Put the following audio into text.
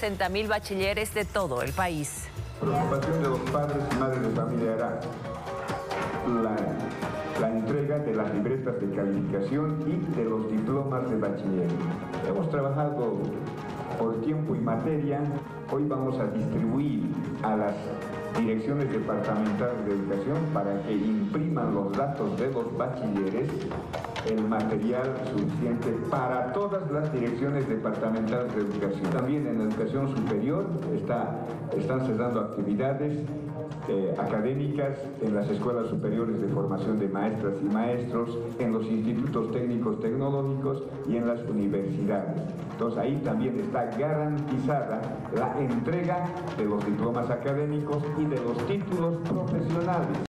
60.000 bachilleres de todo el país. Preocupación de los padres y madres de familia era la, la entrega de las libretas de calificación y de los diplomas de bachiller. Hemos trabajado por tiempo y materia. Hoy vamos a distribuir a las direcciones departamentales de educación para que impriman los datos de los bachilleres material suficiente para todas las direcciones departamentales de educación. También en educación superior está, están cerrando actividades eh, académicas en las escuelas superiores de formación de maestras y maestros, en los institutos técnicos tecnológicos y en las universidades. Entonces ahí también está garantizada la entrega de los diplomas académicos y de los títulos profesionales.